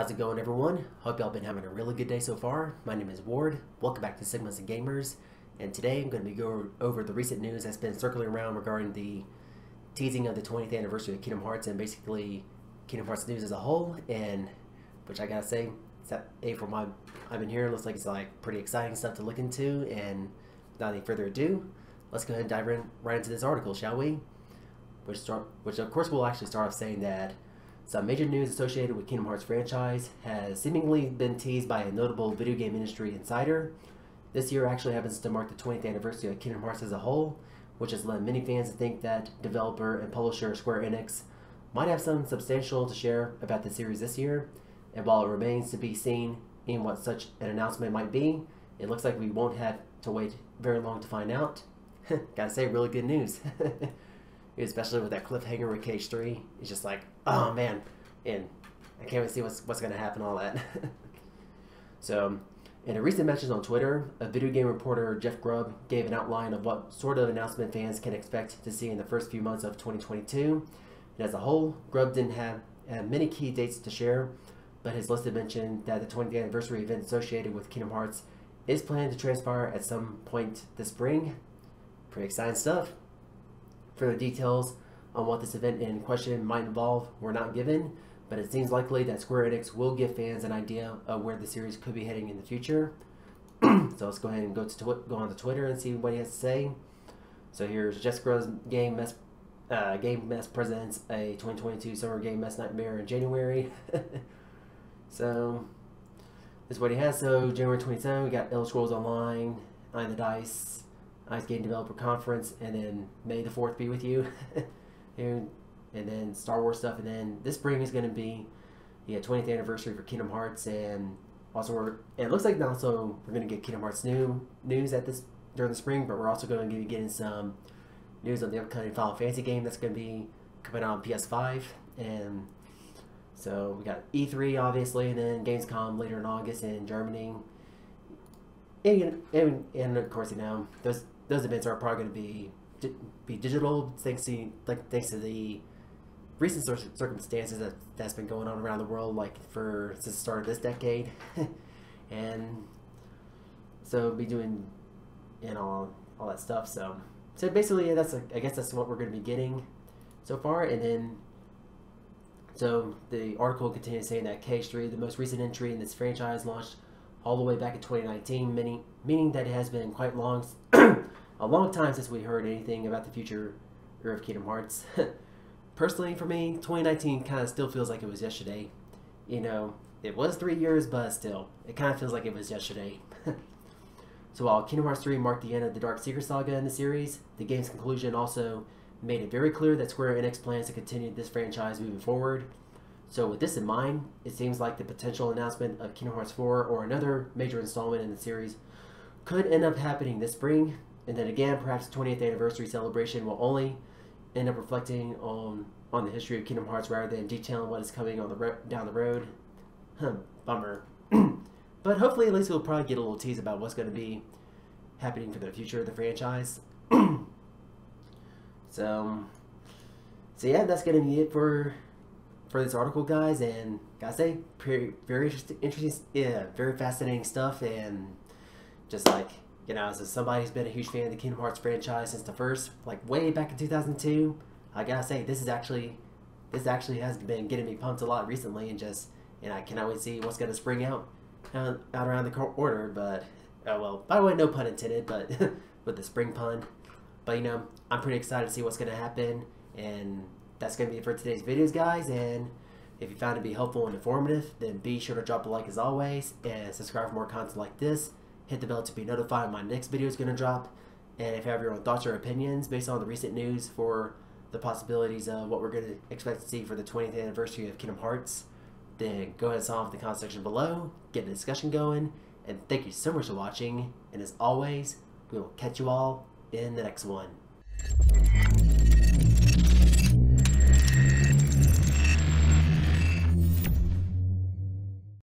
How's it going everyone? Hope y'all been having a really good day so far. My name is Ward. Welcome back to Sigmas and Gamers. And today I'm going to be going over the recent news that's been circling around regarding the teasing of the 20th anniversary of Kingdom Hearts and basically Kingdom Hearts news as a whole. And which I gotta say, that a from what I've been hearing, looks like it's like pretty exciting stuff to look into. And without any further ado, let's go ahead and dive in, right into this article, shall we? Which start, which of course we'll actually start off saying that some major news associated with Kingdom Hearts franchise has seemingly been teased by a notable video game industry insider. This year actually happens to mark the 20th anniversary of Kingdom Hearts as a whole, which has led many fans to think that developer and publisher Square Enix might have something substantial to share about the series this year. And while it remains to be seen in what such an announcement might be, it looks like we won't have to wait very long to find out. Gotta say, really good news. Especially with that cliffhanger with KH3. It's just like, oh man. And I can't wait to see what's, what's going to happen, all that. so, in a recent message on Twitter, a video game reporter, Jeff Grubb, gave an outline of what sort of announcement fans can expect to see in the first few months of 2022. And as a whole, Grubb didn't have, many key dates to share, but his list mentioned that the 20th anniversary event associated with Kingdom Hearts is planned to transpire at some point this spring. Pretty exciting stuff. Further details on what this event in question might involve were not given, but it seems likely that Square Enix will give fans an idea of where the series could be heading in the future. so let's go ahead and go to go on to Twitter and see what he has to say. So here's Jessica's Game Mess uh, Game Mess presents a 2022 Summer Game Mess Nightmare in January. so this is what he has. So January 27, we got Elder Scrolls Online, Eye the Dice, Ice Game Developer Conference, and then May the 4th be with you. and, and then Star Wars stuff, and then this spring is going to be the 20th anniversary for Kingdom Hearts, and also we're and it looks like also we're going to get Kingdom Hearts new news at this during the spring, but we're also going to be getting some news on the upcoming Final Fantasy game that's going to be coming out on PS5, and so we got E3 obviously, and then Gamescom later in August in Germany. And, and, and of course, you know, those those events are probably going to be be digital thanks to like thanks to the recent circumstances that that's been going on around the world like for since the start of this decade. And so be doing you know all that stuff so. So basically yeah, that's a, I guess that's what we're going to be getting so far and then so the article continues saying that KH3 the most recent entry in this franchise launched all the way back in 2019 meaning meaning that it has been quite long a long time since we heard anything about the future of Kingdom Hearts. Personally, for me, 2019 kind of still feels like it was yesterday. You know, it was three years, but still, it kind of feels like it was yesterday. so while Kingdom Hearts 3 marked the end of the Dark Seeker saga in the series, the game's conclusion also made it very clear that Square Enix plans to continue this franchise moving forward. So with this in mind, it seems like the potential announcement of Kingdom Hearts 4 or another major installment in the series could end up happening this spring, and then again, perhaps the 20th anniversary celebration will only end up reflecting on on the history of Kingdom Hearts rather than detailing what is coming on the down the road. Bummer. but hopefully, at least we'll probably get a little tease about what's going to be happening for the future of the franchise. so, so yeah, that's going to be it for for this article, guys. And gotta say, very very interesting, yeah, very fascinating stuff, and just like you know, as somebody who's been a huge fan of the Kingdom Hearts franchise since the first, like way back in 2002, I gotta say this is actually, this actually has been getting me pumped a lot recently, and just, and I cannot wait to see what's gonna spring out, out, out around the corner. But oh well, by the way, no pun intended, but with the spring pun. But you know, I'm pretty excited to see what's gonna happen, and that's gonna be it for today's videos, guys. And if you found it to be helpful and informative, then be sure to drop a like as always, and subscribe for more content like this hit the bell to be notified when my next video is going to drop. And if you have your own thoughts or opinions based on the recent news for the possibilities of what we're going to expect to see for the 20th anniversary of Kingdom Hearts, then go ahead and sign off in the comment section below, get a discussion going, and thank you so much for watching, and as always, we will catch you all in the next one.